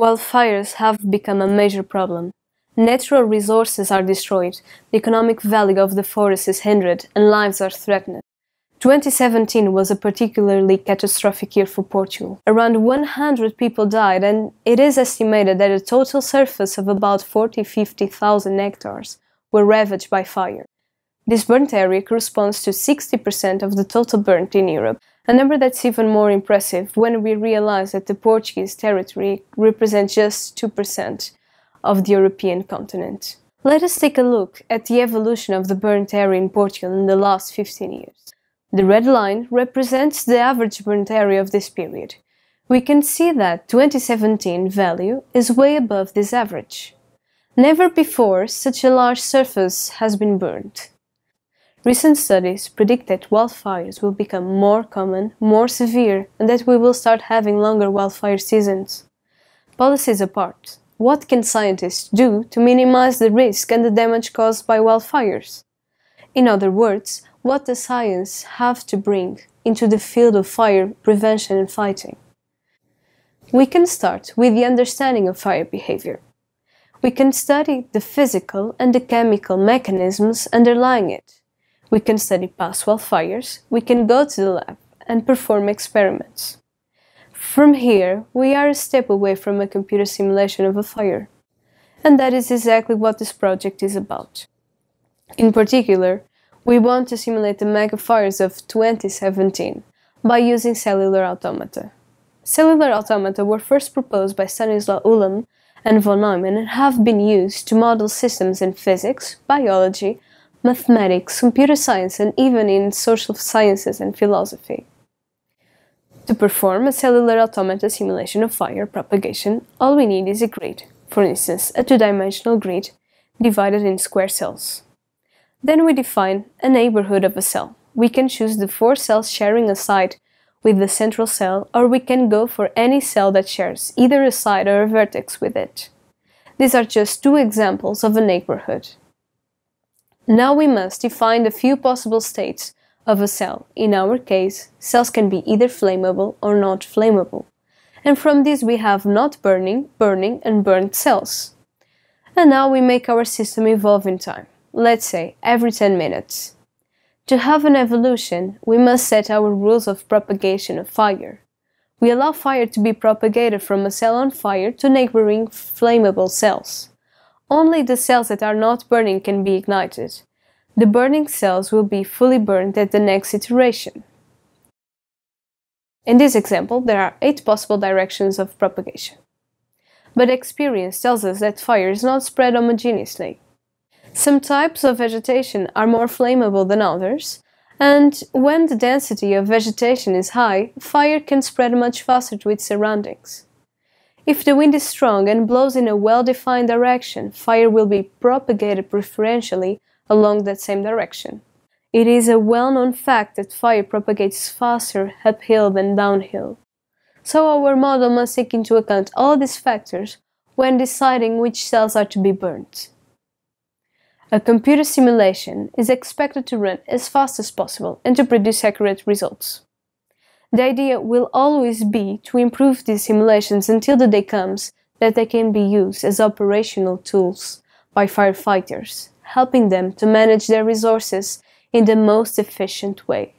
Wildfires have become a major problem. Natural resources are destroyed, the economic value of the forest is hindered, and lives are threatened. 2017 was a particularly catastrophic year for Portugal. Around 100 people died, and it is estimated that a total surface of about 40 50,000 hectares were ravaged by fire. This burnt area corresponds to 60% of the total burnt in Europe, a number that's even more impressive when we realize that the Portuguese territory represents just 2% of the European continent. Let us take a look at the evolution of the burnt area in Portugal in the last 15 years. The red line represents the average burnt area of this period. We can see that 2017 value is way above this average. Never before such a large surface has been burnt. Recent studies predict that wildfires will become more common, more severe, and that we will start having longer wildfire seasons. Policies apart, what can scientists do to minimize the risk and the damage caused by wildfires? In other words, what does science have to bring into the field of fire prevention and fighting? We can start with the understanding of fire behavior. We can study the physical and the chemical mechanisms underlying it. We can study past wildfires, we can go to the lab and perform experiments. From here, we are a step away from a computer simulation of a fire. And that is exactly what this project is about. In particular, we want to simulate the mega fires of 2017 by using cellular automata. Cellular automata were first proposed by Stanislaw Ulam and von Neumann and have been used to model systems in physics, biology, mathematics, computer science, and even in social sciences and philosophy. To perform a cellular automata simulation of fire propagation, all we need is a grid, for instance, a two-dimensional grid divided in square cells. Then we define a neighborhood of a cell. We can choose the four cells sharing a side with the central cell, or we can go for any cell that shares either a side or a vertex with it. These are just two examples of a neighborhood. Now we must define the few possible states of a cell. In our case, cells can be either flammable or not flammable. And from this we have not burning, burning and burnt cells. And now we make our system evolve in time, let's say every 10 minutes. To have an evolution, we must set our rules of propagation of fire. We allow fire to be propagated from a cell on fire to neighboring flammable cells. Only the cells that are not burning can be ignited. The burning cells will be fully burned at the next iteration. In this example, there are eight possible directions of propagation. But experience tells us that fire is not spread homogeneously. Some types of vegetation are more flammable than others, and when the density of vegetation is high, fire can spread much faster to its surroundings. If the wind is strong and blows in a well-defined direction, fire will be propagated preferentially along that same direction. It is a well-known fact that fire propagates faster uphill than downhill. So our model must take into account all these factors when deciding which cells are to be burnt. A computer simulation is expected to run as fast as possible and to produce accurate results. The idea will always be to improve these simulations until the day comes that they can be used as operational tools by firefighters, helping them to manage their resources in the most efficient way.